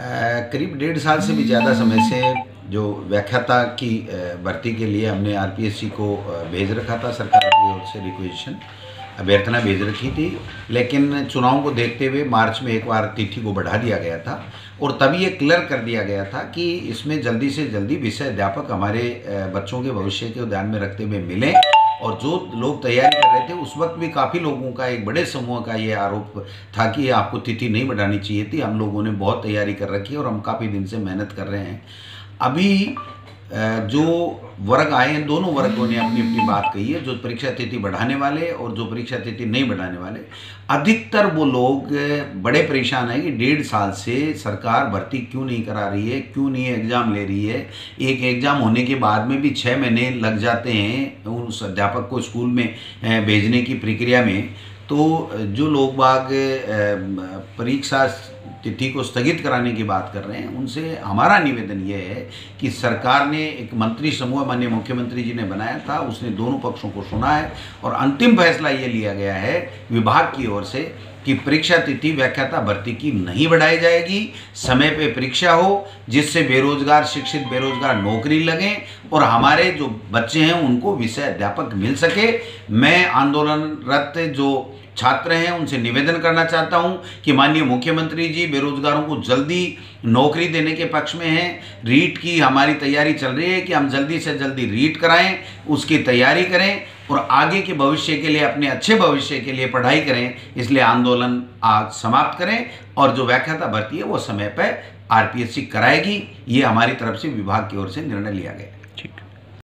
करीब डेढ़ साल से भी ज़्यादा समय से जो व्याख्याता की भर्ती के लिए हमने आरपीएससी को भेज रखा था, सरकार की ओर से रिक्वेशन अभ्यर्थना भेज रखी थी, लेकिन चुनाव को देखते हुए मार्च में एक बार तिथि को बढ़ा दिया गया था और तभी ये क्लियर कर दिया गया था कि इसमें जल्दी से जल्दी विषय अध्यापक हमारे बच्चों के भविष्य को ध्यान में रखते हुए मिलें। और जो लोग तैयारी कर रहे थे, उस वक्त भी काफ़ी लोगों का, एक बड़े समूह का ये आरोप था कि आपको तिथि नहीं बढ़ानी चाहिए थी। हम लोगों ने बहुत तैयारी कर रखी है और हम काफ़ी दिन से मेहनत कर रहे हैं। अभी जो वर्ग आए हैं, दोनों वर्गों ने अपनी अपनी बात कही है, जो परीक्षा तिथि बढ़ाने वाले और जो परीक्षा तिथि नहीं बढ़ाने वाले। अधिकतर वो लोग बड़े परेशान हैं कि डेढ़ साल से सरकार भर्ती क्यों नहीं करा रही है, क्यों नहीं एग्ज़ाम ले रही है? एक एग्ज़ाम होने के बाद में भी छः महीने लग जाते हैं उस अध्यापक को स्कूल में भेजने की प्रक्रिया में। तो जो लोग बाग परीक्षा तिथि को स्थगित कराने की बात कर रहे हैं, उनसे हमारा निवेदन यह है कि सरकार ने एक मंत्री समूह, माननीय मुख्यमंत्री जी ने बनाया था, उसने दोनों पक्षों को सुना है और अंतिम फैसला ये लिया गया है विभाग की ओर से कि परीक्षा तिथि व्याख्याता भर्ती की नहीं बढ़ाई जाएगी। समय पे परीक्षा हो, जिससे बेरोजगार, शिक्षित, बेरोजगार नौकरी लगे और हमारे जो बच्चे हैं, उनको विषय अध्यापक मिल सके। मैं आंदोलनरत जो छात्र हैं, उनसे निवेदन करना चाहता हूँ कि माननीय मुख्यमंत्री जी, बेरोजगारों को जल्दी नौकरी देने के पक्ष में हैं। रीट की हमारी तैयारी चल रही है कि हम जल्दी से जल्दी रीट कराएँ, उसकी तैयारी करें। और आगे के भविष्य के लिए, अपने अच्छे भविष्य के लिए पढ़ाई करें, इसलिए आंदोलन आज समाप्त करें और जो व्याख्याता भर्ती है, वो समय पर आरपीएससी कराएगी। ये हमारी तरफ़ से विभाग की ओर से निर्णय लिया गया।